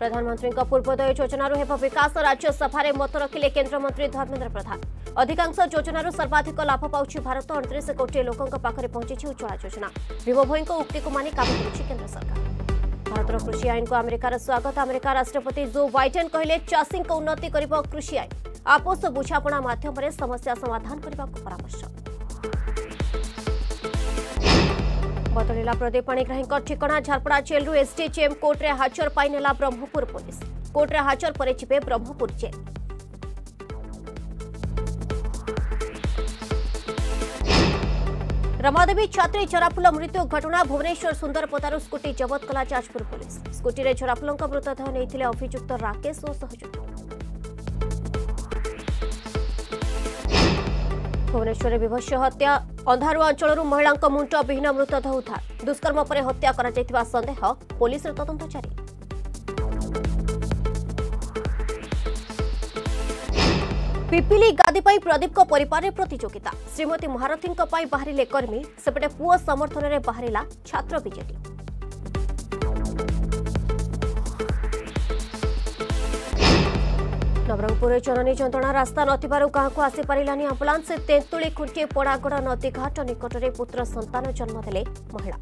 প্রধানমন্ত্রীৰ পূৰ্বদয় যোজনাৰ হেব বিকাশ ৰাজ্য সভাৰে মত ৰাখিলে কেন্দ্ৰমন্ত্ৰী ধৰ্মেশ্বৰ প্ৰধান অধিকাংশ যোজনাৰৰ সর্বাধিক লভ পাউচি ভাৰতৰ 28 কোটি লোকৰ পাখৰে পোনচিছে উচ্চা যোজনা বিভোৱাইক উক্তিক মানি কাৰ্য কৰিছে কেন্দ্ৰ চৰকাৰ ভাৰতৰ কৃষি আইনক আমেৰিকাৰ স্বাগতম আমেৰিকা ৰাষ্ট্ৰপতি ড' বাইডেন কহেলে চাসিংক উন্নতি কৰিব কৃষি আইন আপোসহ গোছাপনা মাধ্যমৰে সমস্যা সমাধান কৰিবৰক পৰামৰ্শ ବଦଳିଲା ପ୍ରଦୀପ ପାଣିଗ୍ରାହୀଙ୍କ ଠିକଣା ଝାରପଡ଼ା ଜେଲ୍ରୁ ଏସ୍ଡିଜେଏମ୍ କୋର୍ଟରେ ହାଜର ପାଇଁ ନେଲା ବ୍ରହ୍ମପୁର ପୋଲିସ କୋର୍ଟରେ ହାଜର ପରେ ଯିବେ ବ୍ରହ୍ମପୁର ଜେଲ୍ রমাদেবী ছাত্রী জরাফুল মৃত্যু ঘটনা ভুবনেশ্বর সুন্দরপদার স্কুটি জবত কলা যাজপুর পুলিশ স্কুটিরে জরাফুলঙ্ মৃতদেহ নিয়ে অভিযুক্ত রাকেশ ও সহযোগী भुवनेश्वर विभस्य हत्या अंधारू अंचल महिला मुंट विहीन मृतदेह उद्धार दुष्कर्म पर हत्या सदेह पुलिस तदंत जारी पिपिली गादी प्रदीप पर प्रतिजोगिता श्रीमती महारथी बाहर कर्मी सेपटे पुओ समर्थन में बाहर छात्र विजेपी ନବରଙ୍ଗପୁରରେ ଜନନୀ ଯନ୍ତ୍ରଣା ରାସ୍ତା ନଥିବାରୁ ଗାଁକୁ ଆସିପାରିଲାନି ଆମ୍ବୁଲାନ୍ସ ତେନ୍ତୁଳି ଖୁଣ୍ଟି ପଡ଼ାଗଡ଼ ନଦୀଘାଟ ନିକଟରେ ପୁତ୍ର ସନ୍ତାନ ଜନ୍ମ ଦେଲେ ମହିଳା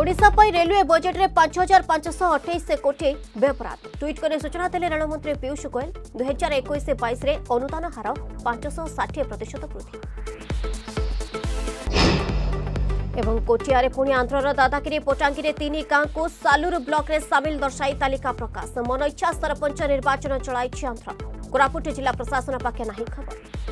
ଓଡ଼ିଶା ପାଇଁ ରେଲୱେ ବଜେଟ୍ରେ ପାଞ୍ଚ ହଜାର ପାଞ୍ଚଶହ ଅଠେଇଶ କୋଟି ବ୍ୟୟବରାଦ ଟ୍ୱିଟ୍ କରି ସୂଚନା ଦେଲେ ରେଳମନ୍ତ୍ରୀ ପିୟୁଷ ଗୋଏଲ ଦୁଇହଜାର ଏକୋଇଶ ବାଇଶରେ ଅନୁଦାନ ହାର ପାଞ୍ଚଶହ ଷାଠିଏ ପ୍ରତିଶତ ବୃଦ୍ଧି ଏବଂ କୋଟିଆରେ ପୁଣି ଆନ୍ଧ୍ରର ଦାଦାଗିରି ପଟାଙ୍ଗିରେ ତିନି ଗାଁକୁ ସାଲୁରୁ ବ୍ଲକରେ ସାମିଲ ଦର୍ଶାଇ ତାଲିକା ପ୍ରକାଶ ମନଇଚ୍ଛା ସରପଞ୍ଚ ନିର୍ବାଚନ ଚଳାଇଛି ଆନ୍ଧ୍ର କୋରାପୁଟ ଜିଲ୍ଲା ପ୍ରଶାସନ ପାଖେ ନାହିଁ ଖବର